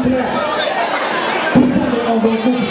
Mari exemplaire pour fonder un bon